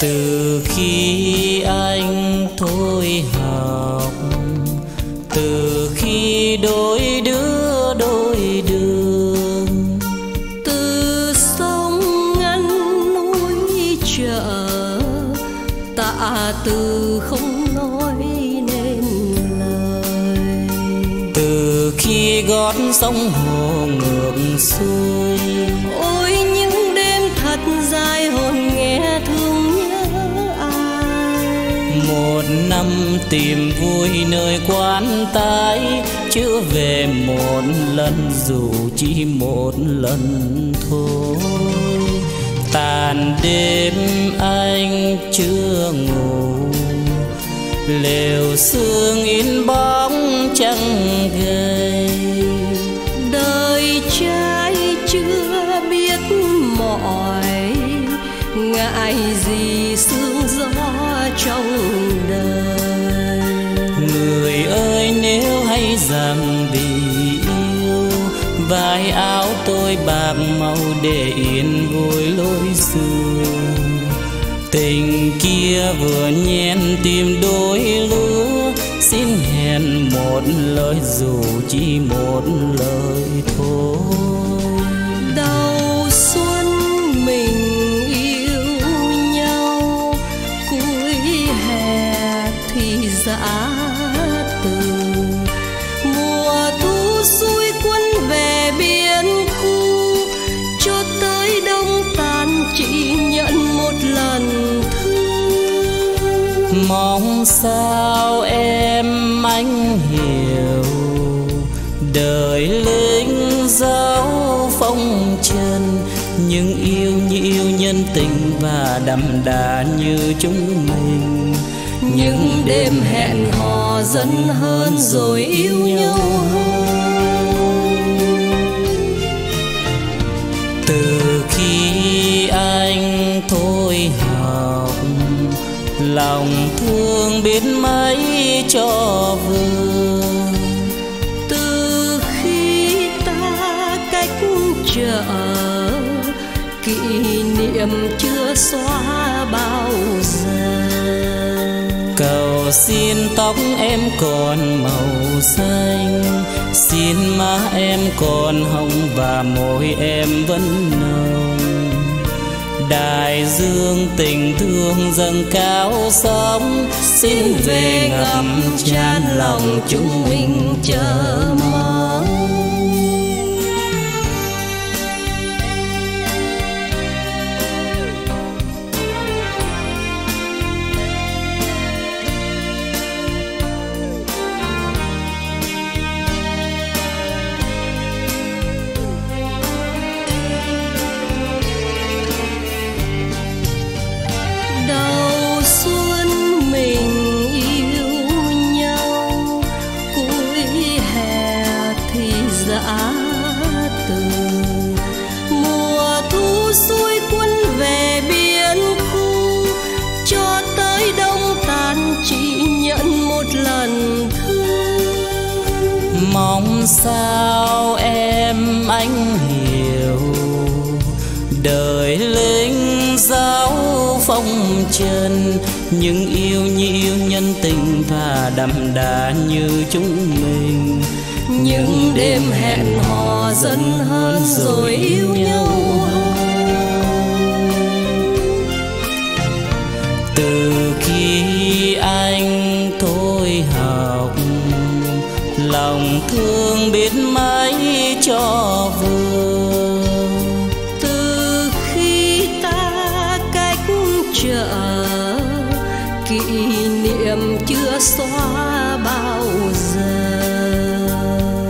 từ khi anh thôi học, từ khi đôi đứa đôi đường, từ sông ngăn núi chợ, tạ từ không nói nên lời. Từ khi gót sông hồ ngược xuôi, ôi những đêm thật dài hồn nghe thương một năm tìm vui nơi quán tái chưa về một lần dù chỉ một lần thôi. Tàn đêm anh chưa ngủ, lều sương in bóng trăng gầy. Đời trai chưa biết mỏi, ngại gì sương gió trong đời. Người ơi, nếu hay rằng vì yêu vai áo tôi bạc màu để yên vui lối xưa. Tình kia vừa nhen tìm đôi lứa, xin hẹn một lời dù chỉ một lời thôi. Mong sao em anh hiểu, đời lính dấu phong trần nhưng yêu như yêu nhân tình và đậm đà như chúng mình. Những đêm hẹn hò dần hơn rồi yêu nhau từ khi anh thôi học, lòng biết mấy cho vừa từ khi ta cách trở kỷ niệm chưa xóa bao giờ. Cầu xin tóc em còn màu xanh, xin má em còn hồng và môi em vẫn nâu đại dương tình thương dâng cao sóng. Xin về ngập tràn lòng chúng mình chờ mong. Mong sao em anh hiểu. Đời lính giáo phong trần nhưng yêu như yêu nhân tình và đậm đà như chúng mình. Những đêm hẹn hò dần hơn rồi yêu nhau. hơn biết mãi cho vừa. Từ khi ta cách trở, kỷ niệm chưa xóa bao giờ.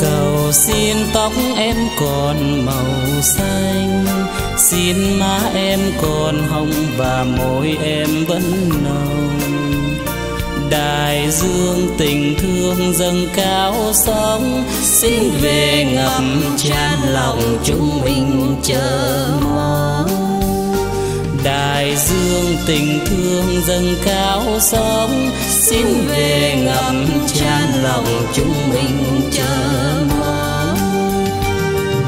Cầu xin tóc em còn màu xanh, xin má em còn hồng và môi em vẫn nồng đại dương tình thương dâng cao sóng, xin về ngập tràn lòng chúng mình chờ mong. Đại dương tình thương dâng cao sóng, xin về ngập tràn lòng chúng mình chờ mong.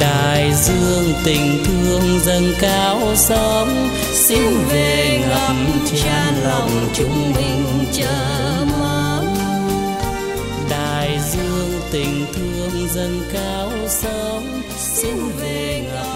Đại dương tình thương dâng cao sóng, xin về ngập tràn lòng chúng mình chờ dần dâng cao sóng xin về ngập